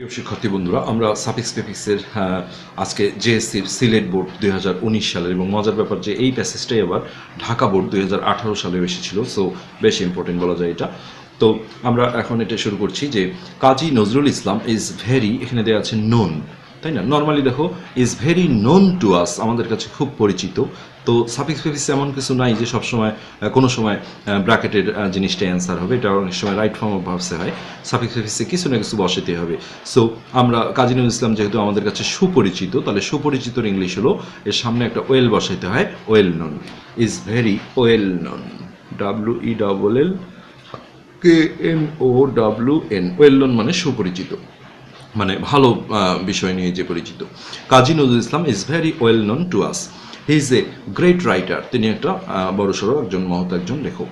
প্রিয় শিক্ষার্থী বন্ধুরা, আমরা সাফিক্স পেফিক্সের আজকে জেএসসির সিলেট বোর্ড দুই হাজার উনিশ সালের এবং মজার ব্যাপার যে এই প্যাসেজটাই আবার ঢাকা বোর্ড দুই হাজার আঠারো সালে এসেছিল সো বেশ ইম্পর্টেন্ট বলা যায় এটা। তো আমরা এখন এটা শুরু করছি যে কাজী নজরুল ইসলাম ইজ ভেরি এখানে দেওয়া আছে নোন তাই না? নর্মালি দেখো is very known to us আমাদের কাছে খুব পরিচিত। তো সাফিক্স ফেফিক্স এমন কিছু নাই যে সবসময় কোনো সময় ব্র্যাকেটের জিনিসটাই অ্যান্সার হবে। এটা অনেক সময় রাইট ফর্ম অফ ভাবসে হয়। সাফিক্স ফেফিক্সে কিছু না কিছু বসাতে হবে। সো আমরা কাজী নজরুল ইসলাম যেহেতু আমাদের কাছে সুপরিচিত, তাহলে সুপরিচিতর ইংলিশ হলো, এর সামনে একটা ওয়েল বসাইতে হয়, well known. Is very well known W E double L K N O W N well known মানে সুপরিচিত। মানে ভালো বিষয় নিয়ে যে পরিচিত। Kazi Nazrul Islam is very well known to us he is a great writer তিনি একটা বড়সড় একজন, মহৎ একজন লেখক।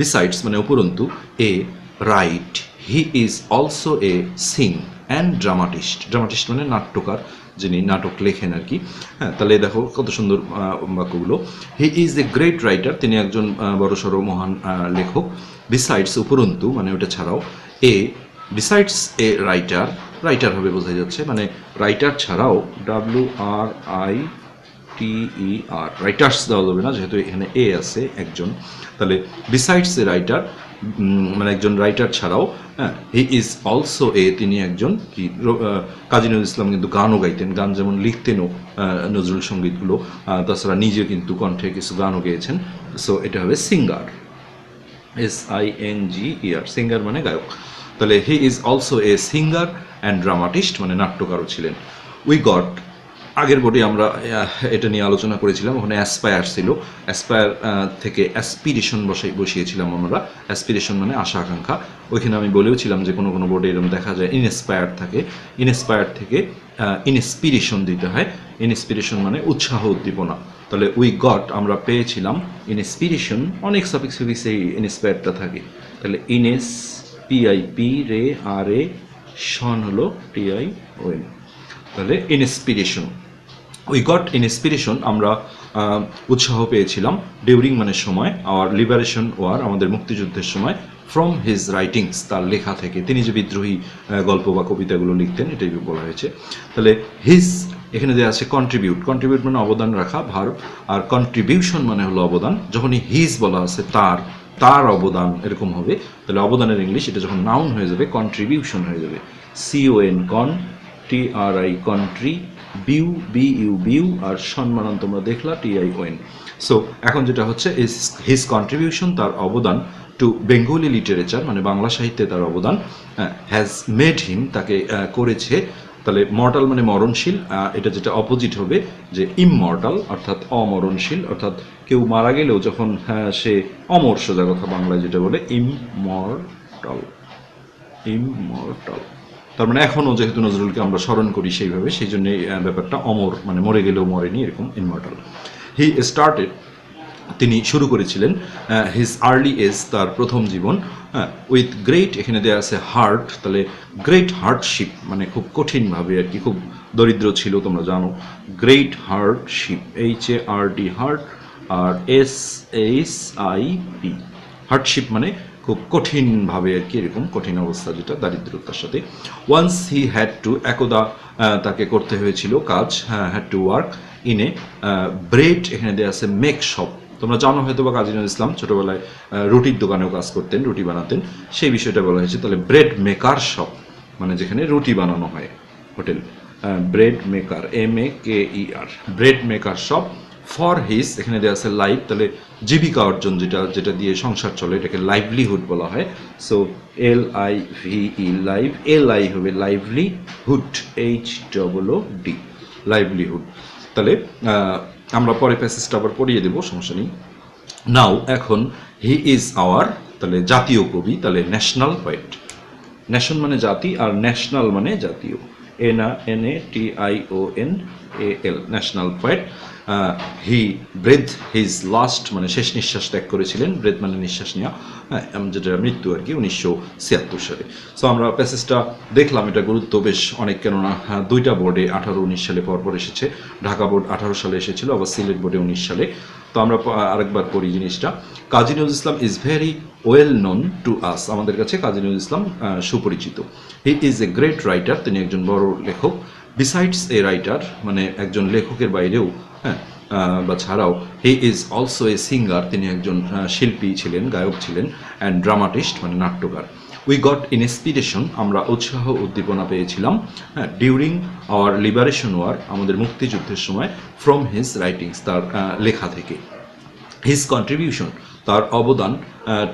বিসাইডস মানে উপরন্তু, a writer he is also a singer and dramatist dramatist মানে নাট্যকার যিনি নাটক লেখেন আর কি। হ্যাঁ তাহলে দেখো কত সুন্দর বাক্যগুলো। He is a great writer তিনি একজন বড়সড়, মহান লেখক। বিসাইডস উপরন্তু মানে ওটা ছাড়াও, a besides a writer writer হবে বোঝা যাচ্ছে মানে রাইটার ছাড়াও W R I T E R writers দেওয়া যাবে না, যেহেতু এখানে এ আছে একজন। তাহলে বিসাইডস এ রাইটার মানে একজন রাইটার ছাড়াও হ্যাঁ হি ইজ অলসো এ তিনি একজন কি কাজী নজরুল ইসলাম কিন্তু গানও গাইতেন, গান যেমন লিখতেনও নজরুল সঙ্গীতগুলো তাছাড়া নিজে কিন্তু কণ্ঠে কিছু গানও গেয়েছেন। সো এটা হবে singer S I N G E R singer মানে গায়ক। তাহলে he is also a singer and dramatist মানে নাট্যকারও ছিলেন। উই গট, আগের বোর্ডে আমরা এটা নিয়ে আলোচনা করেছিলাম, ওখানে অ্যাসপায়ার ছিল। অ্যাসপায়ার থেকে অ্যাসপিরেশন বসাই বসিয়েছিলাম আমরা। অ্যাসপিরেশন মানে আশা আকাঙ্ক্ষা। ওইখানে আমি বলেওছিলাম যে কোনো কোনো বোর্ডে এরকম দেখা যায়, ইনস্পায়ার থাকে। ইনস্পায়ার থেকে ইনস্পিরেশন দিতে হয়। ইনস্পিরেশন মানে উৎসাহ উদ্দীপনা। তাহলে উই গট, আমরা পেয়েছিলাম ইনস্পিরেশন। অনেক সাফিক্স ফিক্স এই ইনস্পায়ারটা থাকে। তাহলে ইনএস পিআই পি রে আর এ শন হলো টিআই ওয়েন তাহলে ইনস্পিরেশন উই গট ইনস্পিরেশন আমরা উৎসাহ পেয়েছিলাম ডিউরিং মানে সময় আওয়ার লিবারেশন ওয়ার আমাদের মুক্তিযুদ্ধের সময় ফ্রম হিজ রাইটিংস তার লেখা থেকে। তিনি যে বিদ্রোহী গল্প বা কবিতাগুলো লিখতেন, এটাই বলা হয়েছে। তাহলে হিজ এখানে দেওয়া আছে কন্ট্রিবিউট কন্ট্রিবিউট মানে অবদান রাখা ভার্ব আর কন্ট্রিবিউশন মানে হলো অবদান। যখনই হিজ বলা আছে, তার তার অবদান এরকম হবে। তাহলে অবদানের ইংলিশ, এটা যখন নাউন হয়ে যাবে কন্ট্রিবিউশন হয়ে যাবে। সিও এন কন T R I contribution B U বিউ আর সম্মানন তোমরা দেখলা টি আই ওয়েন সো এখন যেটা হচ্ছে হিজ কন্ট্রিবিউশন তার অবদান টু বেঙ্গলি লিটারেচার মানে বাংলা সাহিত্যে তার অবদান হ্যাজ মেড হিম তাকে করেছে তাহলে মর্টাল মানে মরণশীল এটা যেটা অপোজিট হবে যে ইমমর্টাল অর্থাৎ অমরণশীল অর্থাৎ কেউ মারা গেলেও যখন হ্যাঁ, সে অমর সোজা কথা বাংলায় যেটা বলে ইমমর্টাল ইমমর্টাল তার মানে এখনও যেহেতু নজরুলকে আমরা স্মরণ করি সেইভাবে সেই জন্য ব্যাপারটা অমর মানে মরে গেলেও মরেনি এরকম ইনমর্টাল হি স্টার্টেড তিনি শুরু করেছিলেন হিজ আর্লি এজ তার প্রথম জীবন। উইথ গ্রেট এখানে দেওয়া আছে হার্ট তাহলে গ্রেট হার্টশিপ মানে খুব কঠিনভাবে আর কি, খুব দরিদ্র ছিল, তোমরা জানো। Great hardship H A R D hard R S H I P hardship মানে খুব কঠিনভাবে আর কি, এরকম কঠিন অবস্থা যেটা, দারিদ্রতার সাথে। ওয়ান্স হি হ্যাড টু একদা তাকে করতে হয়েছিল কাজ had to work in a bread এখানে দেওয়া আছে মেক শপ তোমরা জানো হয়তো বা কাজী ইসলাম ছোটবেলায় রুটির দোকানেও কাজ করতেন, রুটি বানাতেন। সেই বিষয়টা বলা হয়েছে, তাহলে ব্রেড মেকার শপ মানে যেখানে রুটি বানানো হয় hotel. Bread maker M A K E R bread maker shop for his এখানে দেওয়া আছে লাইভ তাহলে জীবিকা অর্জন যেটা যেটা দিয়ে সংসার চলে, এটাকে লাইভলিহুড বলা হয়। So L I V E live L I হবে livelihood H double O D livelihood তাহলে আমরা পরে প্যাসেজটা আবার পড়িয়ে দেবো, সমস্যা নেই। নাও এখন হি ইজ আওয়ার তাহলে জাতীয় কবি, তাহলে ন্যাশনাল পোয়েট ন্যাশন মানে জাতি আর ন্যাশনাল মানে জাতীয়। N A T I O N A L national poet he breath his last মানে শেষ নিঃশ্বাস ত্যাগ করেছিলেন ব্রেথ মানে নিঃশ্বাস নেওয়া হ্যাঁ যেটা মৃত্যু আর কি উনিশশো ছিয়াত্তর সালে। সো আমরা প্যাসেজটা দেখলাম এটা গুরুত্ব বেশ অনেক কেননা হ্যাঁ, দুইটা বোর্ডে আঠারো উনিশ সালে পরপর এসেছে। ঢাকা বোর্ড আঠারো সালে এসেছিল আবার সিলেট বোর্ডে উনিশ সালে। তো আমরা আরেকবার পড়ি জিনিসটা। Kazi Nazrul Islam is very well known to us আমাদের কাছে কাজী নজরুল ইসলাম সুপরিচিত। He is a great writer তিনি একজন বড় লেখক। বিসাইডস এ রাইটার মানে একজন লেখকের বাইরেও হ্যাঁ বা ছাড়াও he is also a singer তিনি একজন শিল্পী ছিলেন, গায়ক ছিলেন অ্যান্ড ড্রামাটিস্ট মানে নাট্যকার। উই গট ইনস্পিরেশন আমরা উৎসাহ উদ্দীপনা পেয়েছিলাম হ্যাঁ ডিউরিং আওয়ার লিবারেশন ওয়ার আমাদের মুক্তিযুদ্ধের সময় ফ্রম হিজ রাইটিংস তার লেখা থেকে। হিজ কন্ট্রিবিউশন তার অবদান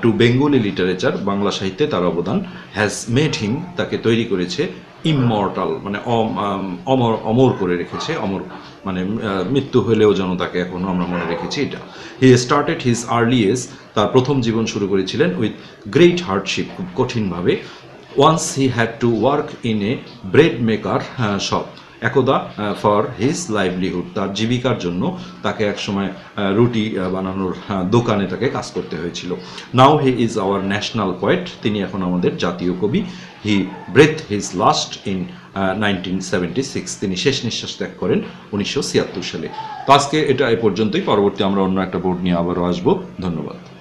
টু বেঙ্গলি লিটারেচার বাংলা সাহিত্যে তার অবদান হ্যাজ মেড হিম তাকে তৈরি করেছে ইমমর্টাল মানে অম- অমর অমর করে রেখেছে, অমর মানে মৃত্যু হলেও যেন তাকে এখনও আমরা মনে রেখেছি এটা। He started his early age তার প্রথম জীবন শুরু করেছিলেন উইথ গ্রেট হার্ডশিপ খুব কঠিনভাবে। Once he had to work in a bread maker shop একদা ফর হিজ লাইভলিহুড তার জীবিকার জন্য তাকে একসময় রুটি বানানোর দোকানে তাকে কাজ করতে হয়েছিল। Now he is our national poet তিনি এখন আমাদের জাতীয় কবি। He breath his last in nineteen তিনি শেষ নিঃশ্বাস ত্যাগ করেন উনিশশো ছিয়াত্তর সালে। তো আজকে এটা এ পর্যন্তই, পরবর্তী আমরা অন্য একটা বোর্ড নিয়ে আবারও আসব। ধন্যবাদ।